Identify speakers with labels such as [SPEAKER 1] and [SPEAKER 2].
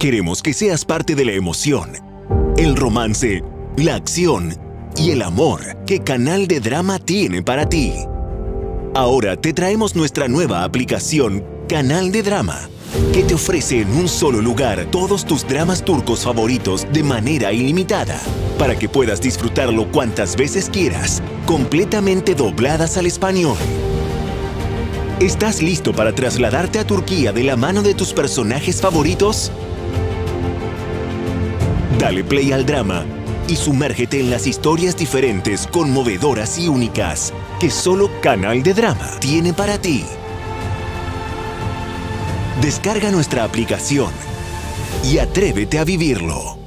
[SPEAKER 1] Queremos que seas parte de la emoción, el romance, la acción y el amor que Canal de Drama tiene para ti. Ahora te traemos nuestra nueva aplicación Canal de Drama, que te ofrece en un solo lugar todos tus dramas turcos favoritos de manera ilimitada, para que puedas disfrutarlo cuantas veces quieras, completamente dobladas al español. ¿Estás listo para trasladarte a Turquía de la mano de tus personajes favoritos? Dale play al drama y sumérgete en las historias diferentes, conmovedoras y únicas que solo Canal de Drama tiene para ti. Descarga nuestra aplicación y atrévete a vivirlo.